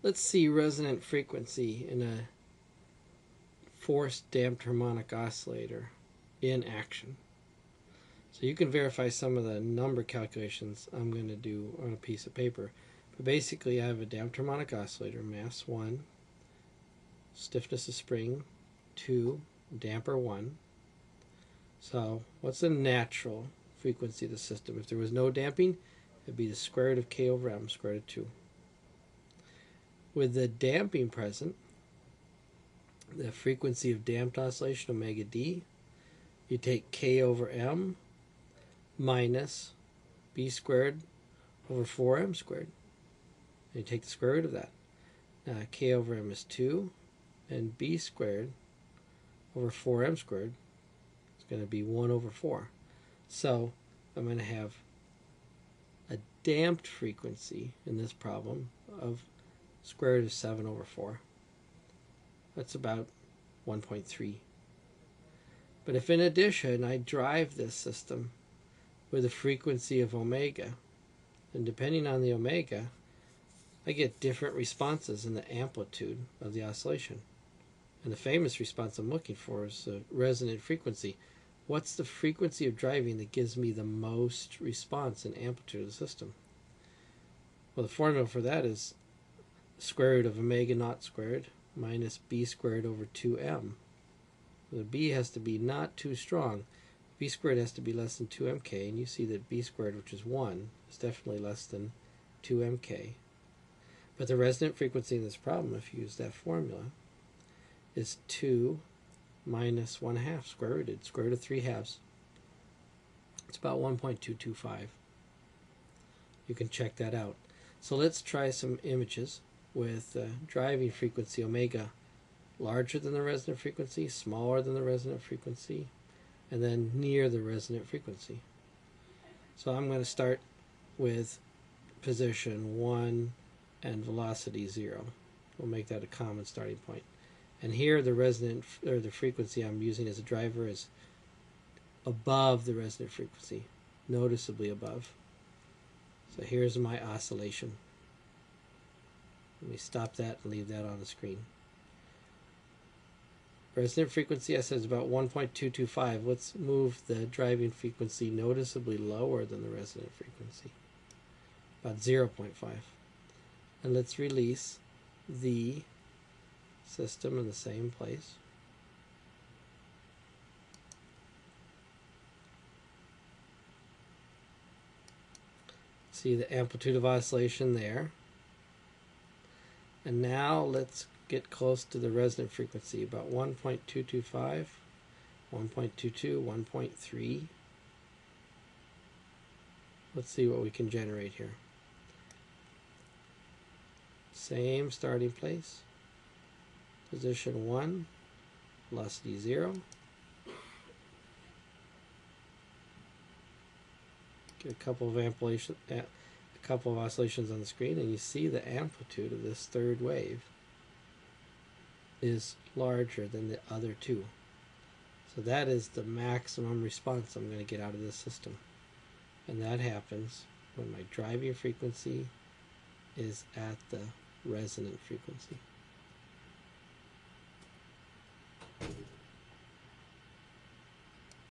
Let's see resonant frequency in a forced damped harmonic oscillator in action. So you can verify some of the number calculations I'm going to do on a piece of paper. But basically I have a damped harmonic oscillator, mass 1, stiffness of spring 2, damper 1. So what's the natural frequency of the system? If there was no damping, it'd be the square root of k over m, square root of 2. With the damping present, the frequency of damped oscillation, omega d, you take k over m minus b squared over 4m squared. And you take the square root of that. Now k over m is 2, and b squared over 4m squared is going to be 1 over 4. So I'm going to have a damped frequency in this problem of square root of 7 over 4. That's about 1.3. But if in addition I drive this system with a frequency of omega, and depending on the omega, I get different responses in the amplitude of the oscillation. And the famous response I'm looking for is the resonant frequency. What's the frequency of driving that gives me the most response in amplitude of the system? Well, the formula for that is square root of omega naught squared minus b squared over 2m. The b has to be not too strong. b squared has to be less than 2mk, and you see that b squared, which is 1, is definitely less than 2mk. But the resonant frequency in this problem, if you use that formula, is 2 minus 1 half, square rooted, square root of 3 halves. It's about 1.225. You can check that out. So let's try some images with uh, driving frequency omega larger than the resonant frequency, smaller than the resonant frequency, and then near the resonant frequency. So I'm going to start with position 1 and velocity 0. We'll make that a common starting point. And here the resonant or the frequency I'm using as a driver is above the resonant frequency, noticeably above. So here's my oscillation. Let me stop that and leave that on the screen. Resonant frequency I said is about 1.225. Let's move the driving frequency noticeably lower than the resonant frequency, about 0.5. And let's release the system in the same place. See the amplitude of oscillation there. And now let's get close to the resonant frequency, about 1.225, 1.22, 1.3. Let's see what we can generate here. Same starting place. Position 1, velocity 0. Get a couple of amplitude, a couple of oscillations on the screen and you see the amplitude of this third wave is larger than the other two. So that is the maximum response I'm going to get out of this system. And that happens when my driving frequency is at the resonant frequency.